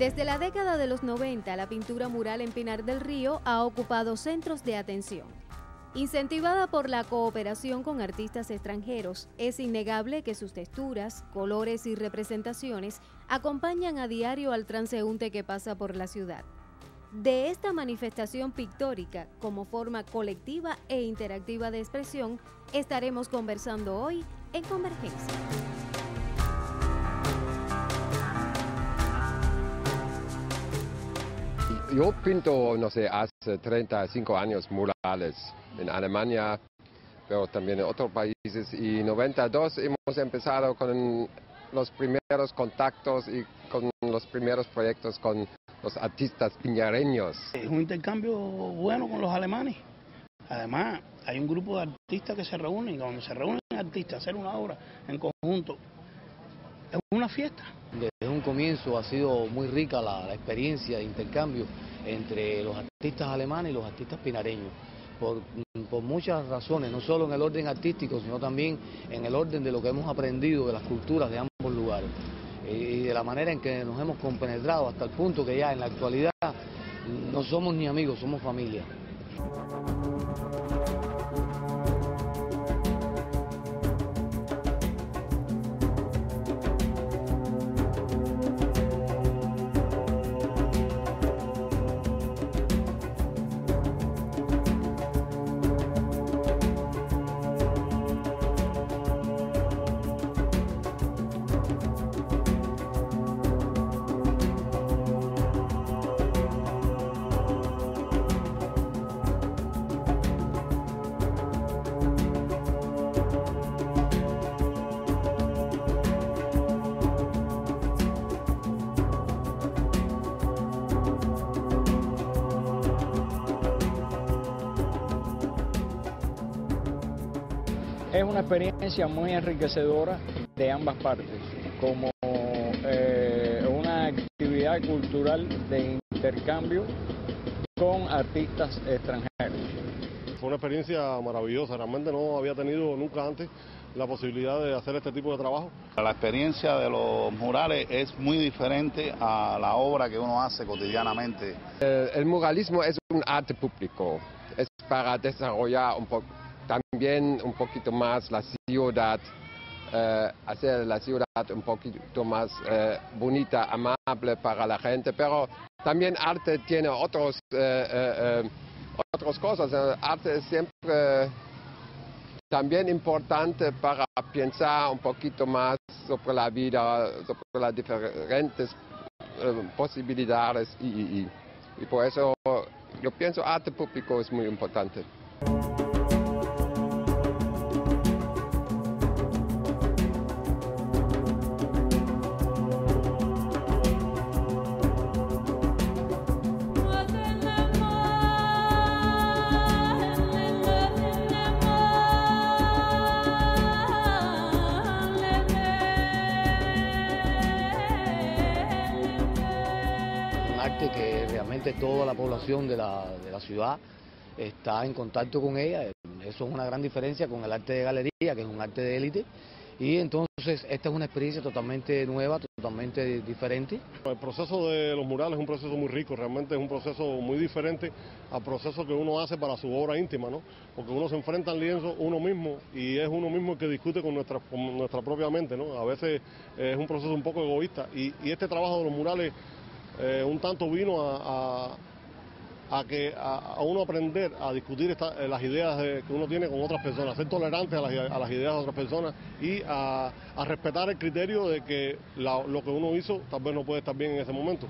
Desde la década de los 90, la pintura mural en Pinar del Río ha ocupado centros de atención. Incentivada por la cooperación con artistas extranjeros, es innegable que sus texturas, colores y representaciones acompañan a diario al transeúnte que pasa por la ciudad. De esta manifestación pictórica como forma colectiva e interactiva de expresión estaremos conversando hoy en Convergencia. Yo pinto, no sé, hace 35 años murales en Alemania, pero también en otros países. Y en 92 hemos empezado con los primeros contactos y con los primeros proyectos con los artistas piñareños. Es un intercambio bueno con los alemanes. Además, hay un grupo de artistas que se reúnen, cuando se reúnen artistas a hacer una obra en conjunto, una fiesta. Desde un comienzo ha sido muy rica la, experiencia de intercambio entre los artistas alemanes y los artistas pinareños. Por, por, muchas razones, no solo en el orden artístico, sino también en el orden de lo que hemos aprendido de las culturas de ambos lugares y de la manera en que nos hemos compenetrado hasta el punto que ya en la actualidad no somos ni amigos, somos familia. Es una experiencia muy enriquecedora de ambas partes, como eh, una actividad cultural de intercambio con artistas extranjeros. Fue una experiencia maravillosa, realmente no había tenido nunca antes la posibilidad de hacer este tipo de trabajo. La experiencia de los murales es muy diferente a la obra que uno hace cotidianamente. El, el muralismo es un arte público, es para desarrollar un poco también un poquito más la ciudad, eh, hacer la ciudad un poquito más eh, bonita, amable para la gente, pero también arte tiene otros, eh, otras cosas. Arte es siempre también importante para pensar un poquito más sobre la vida, sobre las diferentes posibilidades y, y por eso yo pienso arte público es muy importante. Toda la población de la, de la, ciudad está en contacto con ella. Eso es una gran diferencia con el arte de galería, que es un arte de élite. Y entonces esta es una experiencia totalmente nueva, totalmente diferente. El proceso de los murales es un proceso muy rico, realmente es un proceso muy diferente al proceso que uno hace para su obra íntima, ¿no? Porque uno se enfrenta al lienzo uno mismo y es uno mismo el que discute con nuestra, con nuestra propia mente, ¿no? A veces es un proceso un poco egoísta y este trabajo de los murales eh, un tanto vino a, a, que a, uno aprender a discutir esta, las ideas de, que uno tiene con otras personas, ser tolerante a las, las ideas de otras personas y a, respetar el criterio de que lo que uno hizo tal vez no puede estar bien en ese momento.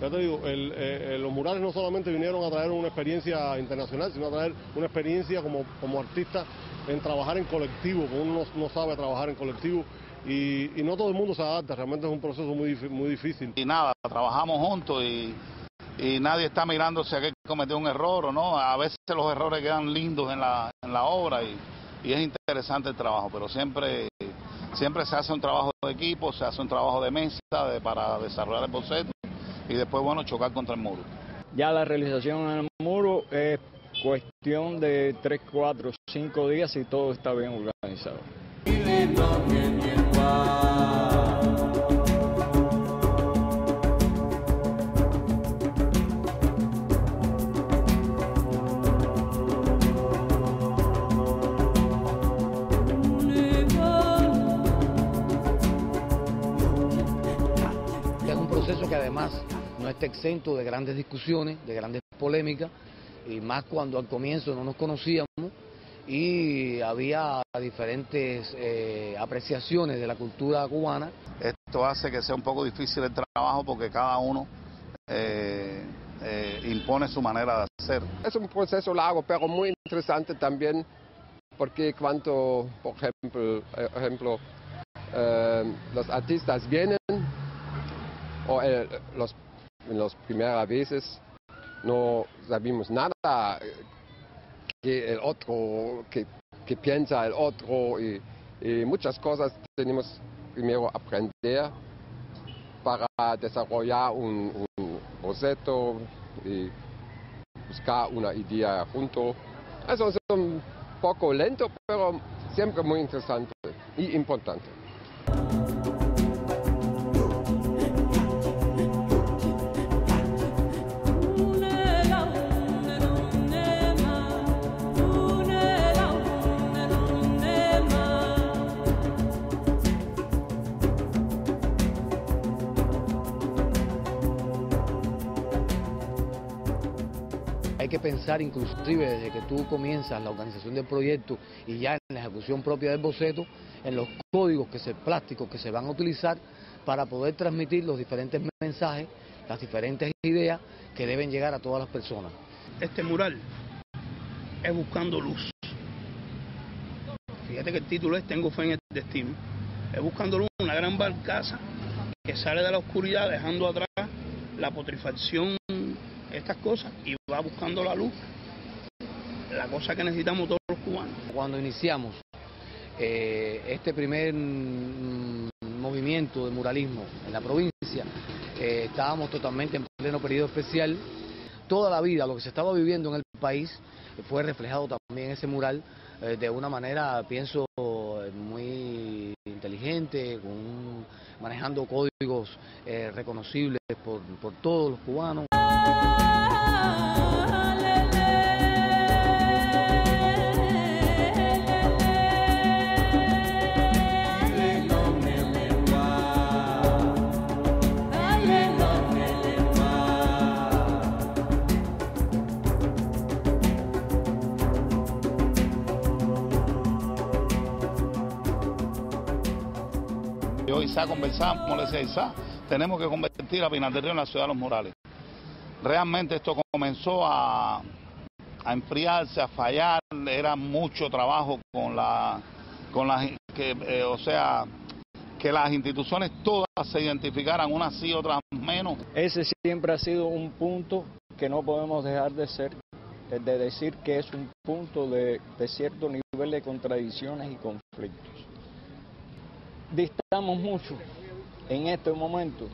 Ya te digo, eh, los murales no solamente vinieron a traer una experiencia internacional, sino a traer una experiencia como, como artista en trabajar en colectivo, porque uno no, no sabe trabajar en colectivo y, y, no todo el mundo se adapta, realmente es un proceso muy, muy difícil. Y nada, trabajamos juntos y, y nadie está mirando si hay que cometer un error o no. A veces los errores quedan lindos en la, en la obra y, y es interesante el trabajo, pero siempre, siempre se hace un trabajo de equipo, se hace un trabajo de mesa de, para desarrollar el boceto y después, bueno, chocar contra el muro. Ya la realización en el muro es cuestión de 3, 4, 5 días y todo está bien organizado. Es un proceso que además no está exento de grandes discusiones, de grandes polémicas, y más cuando al comienzo no nos conocíamos, y había diferentes eh, apreciaciones de la cultura cubana. Esto hace que sea un poco difícil el trabajo porque cada uno eh, eh, impone su manera de hacer. Es un proceso largo, pero muy interesante también porque cuando, por ejemplo, ejemplo los artistas vienen o los, en las primeras veces no sabemos nada que el otro, que, que piensa el otro y, muchas cosas tenemos primero aprender para desarrollar un, un y buscar una idea junto. Eso es un poco lento, pero siempre muy interesante y importante. Pensar inclusive desde que tú comienzas la organización del proyecto y ya en la ejecución propia del boceto, en los códigos que se, plásticos que se van a utilizar para poder transmitir los diferentes mensajes, las diferentes ideas que deben llegar a todas las personas. Este mural es buscando luz. Fíjate que el título es Tengo fe en el destino. Es buscando luz, una gran barcaza que sale de la oscuridad dejando atrás la putrefacción estas cosas y va buscando la luz, la cosa que necesitamos todos los cubanos. Cuando iniciamos eh, este primer mm, movimiento de muralismo en la provincia, eh, estábamos totalmente en pleno periodo especial. Toda la vida, lo que se estaba viviendo en el país, fue reflejado también ese mural eh, de una manera, pienso, inteligente, con, manejando códigos reconocibles por, por todos los cubanos. Conversamos, le decía Isa, tenemos que convertir a Pinar del Río en la ciudad de los murales. Realmente esto comenzó a, enfriarse, a fallar, era mucho trabajo con la, con las, que, eh, o sea, que las instituciones todas se identificaran, unas sí, otras menos. Ese siempre ha sido un punto que no podemos dejar de ser, de decir que es un punto de, de cierto nivel de contradicciones y conflictos. Distamos mucho en este momento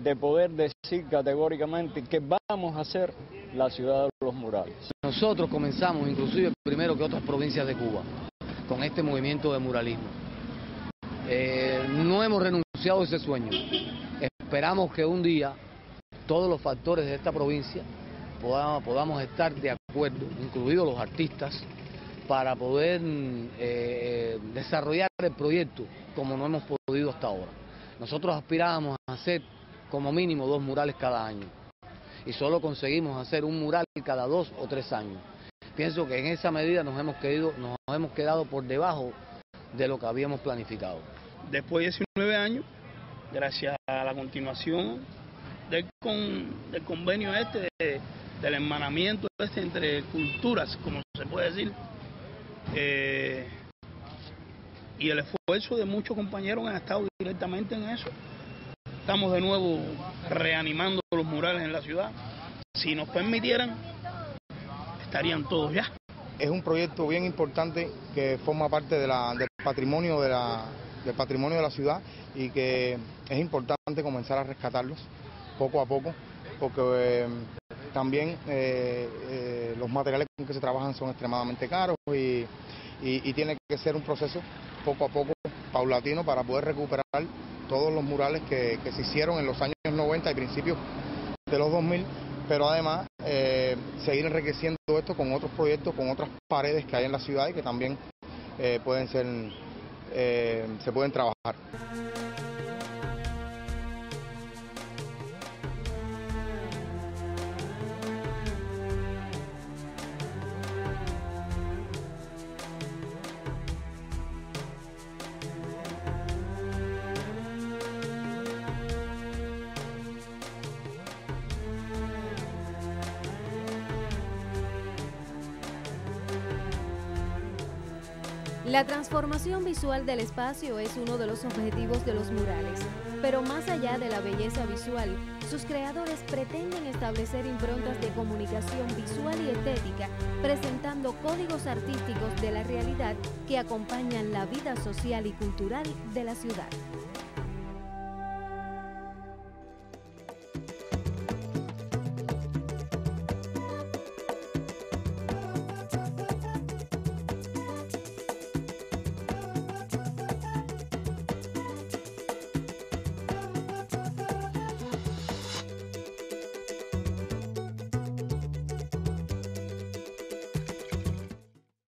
de poder decir categóricamente que vamos a ser la ciudad de los murales. Nosotros comenzamos, inclusive primero que otras provincias de Cuba, con este movimiento de muralismo. Eh, no hemos renunciado a ese sueño. Esperamos que un día todos los factores de esta provincia podamos, podamos estar de acuerdo, incluidos los artistas, para poder eh, desarrollar el proyecto como no hemos podido hasta ahora. Nosotros aspirábamos a hacer como mínimo dos murales cada año y solo conseguimos hacer un mural cada dos o tres años. Pienso que en esa medida nos hemos, quedado, por debajo de lo que habíamos planificado. Después de 19 años, gracias a la continuación del, con, del convenio este, de, del hermanamiento este entre culturas, como se puede decir, eh, y el esfuerzo de muchos compañeros han estado directamente en eso. Estamos de nuevo reanimando los murales en la ciudad. Si nos permitieran, estarían todos ya. Es un proyecto bien importante que forma parte del patrimonio de la, del patrimonio de la ciudad y que es importante comenzar a rescatarlos poco a poco, porque eh, también eh, los materiales con que se trabajan son extremadamente caros y, y, tiene que ser un proceso poco a poco, paulatino, para poder recuperar todos los murales que, que se hicieron en los años 90 y principios de los 2000, pero además eh, seguir enriqueciendo esto con otros proyectos, con otras paredes que hay en la ciudad y que también pueden ser, se pueden trabajar. La transformación visual del espacio es uno de los objetivos de los murales, pero más allá de la belleza visual, sus creadores pretenden establecer improntas de comunicación visual y estética, presentando códigos artísticos de la realidad que acompañan la vida social y cultural de la ciudad.